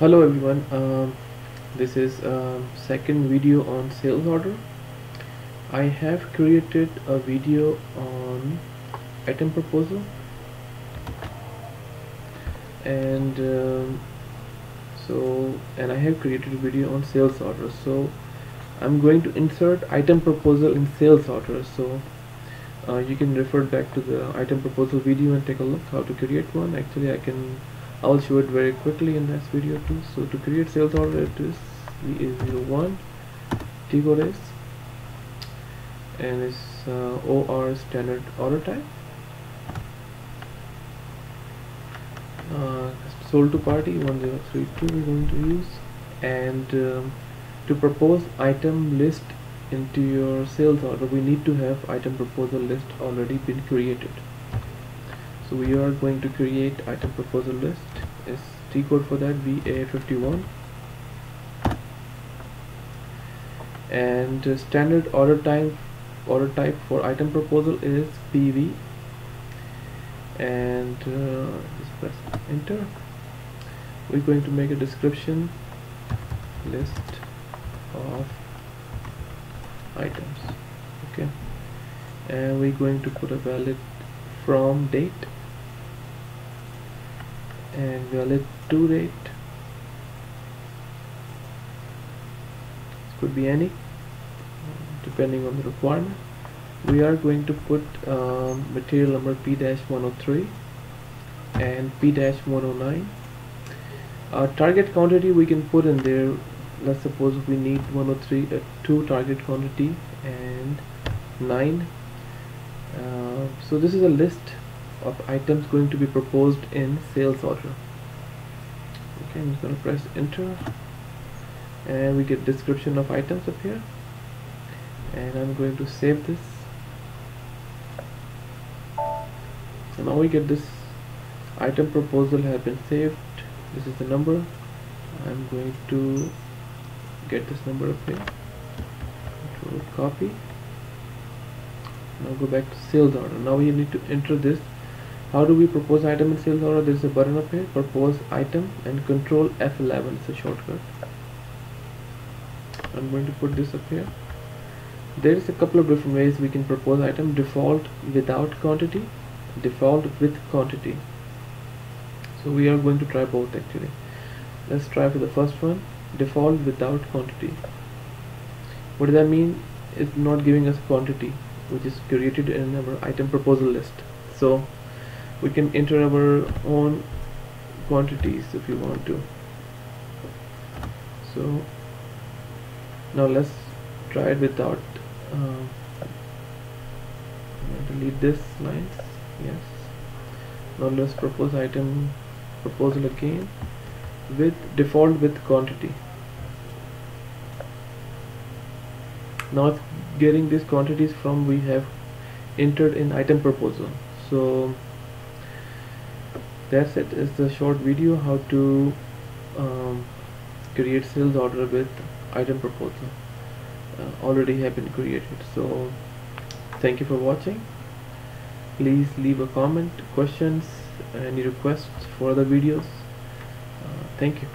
hello everyone. Um, this is um, second video on sales order. I have created a video on item proposal. And um, so and I have created a video on sales order. So I'm going to insert item proposal in sales order. So uh, you can refer back to the item proposal video and take a look how to create one. Actually I can I'll show it very quickly in this video too. So to create sales order it is VA01 T is and it's uh, OR standard order type. Uh, sold to party 1032 we're going to use. And um, to propose item list into your sales order we need to have item proposal list already been created so we are going to create item proposal list. Is T code for that VA51 and uh, standard order time order type for item proposal is PV and uh, just press enter. We're going to make a description list of items. Okay. And we're going to put a valid from date and valid to date could be any depending on the requirement. We are going to put um, material number P-103 and P-109 our target quantity we can put in there. Let's suppose we need 103 uh, 2 target quantity and 9 uh, so this is a list of items going to be proposed in sales order. Okay I'm just going to press enter. And we get description of items up here. And I'm going to save this. So now we get this item proposal has been saved. This is the number. I'm going to get this number up here. Control copy. Now go back to sales order. Now you need to enter this how do we propose item in sales order? There's a button up here propose item and control F11 is a shortcut. I'm going to put this up here. There is a couple of different ways we can propose item. Default without quantity default with quantity. So we are going to try both actually. Let's try for the first one default without quantity. What does that mean? It's not giving us quantity which is created in our item proposal list. So we can enter our own quantities if you want to. So now let's try it without um, delete this lines yes. Now let's propose item proposal again with default with quantity. Now it's getting these quantities from we have entered in item proposal. So that's it. It's a short video how to um, create sales order with item proposal. Uh, already have been created. So thank you for watching. Please leave a comment questions any requests for other videos. Uh, thank you